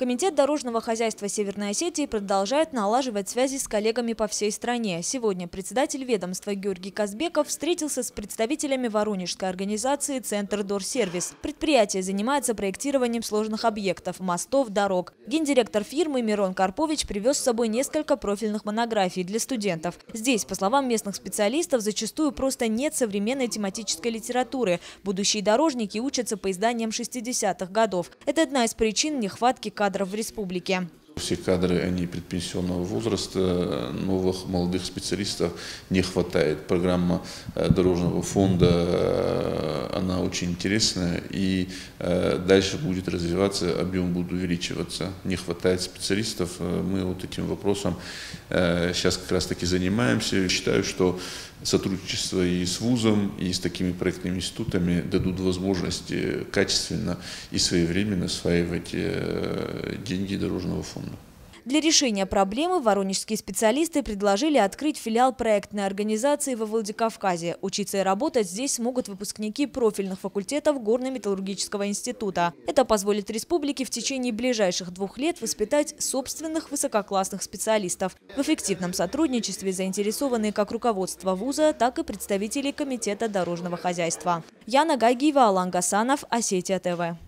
Комитет дорожного хозяйства Северной Осетии продолжает налаживать связи с коллегами по всей стране. Сегодня председатель ведомства Георгий Казбеков встретился с представителями воронежской организации «Центр Дорсервис». Предприятие занимается проектированием сложных объектов – мостов, дорог. Гендиректор фирмы Мирон Карпович привез с собой несколько профильных монографий для студентов. Здесь, по словам местных специалистов, зачастую просто нет современной тематической литературы. Будущие дорожники учатся по изданиям 60-х годов. Это одна из причин нехватки кадров кадров в республике. Все кадры, они предпенсионного возраста, новых молодых специалистов не хватает. Программа э, Дорожного фонда, э, она очень интересная и э, дальше будет развиваться, объем будет увеличиваться. Не хватает специалистов, мы вот этим вопросом сейчас как раз таки занимаемся. Считаю, что сотрудничество и с вузом, и с такими проектными институтами дадут возможность качественно и своевременно осваивать деньги дорожного фонда. Для решения проблемы воронежские специалисты предложили открыть филиал проектной организации во Владикавказе. Учиться и работать здесь смогут выпускники профильных факультетов Горно-металлургического института. Это позволит республике в течение ближайших двух лет воспитать собственных высококлассных специалистов. В эффективном сотрудничестве заинтересованы как руководство вуза, так и представители Комитета дорожного хозяйства. Яна Гагиева, Алан Гасанов, Осетия ТВ.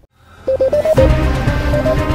Thank you.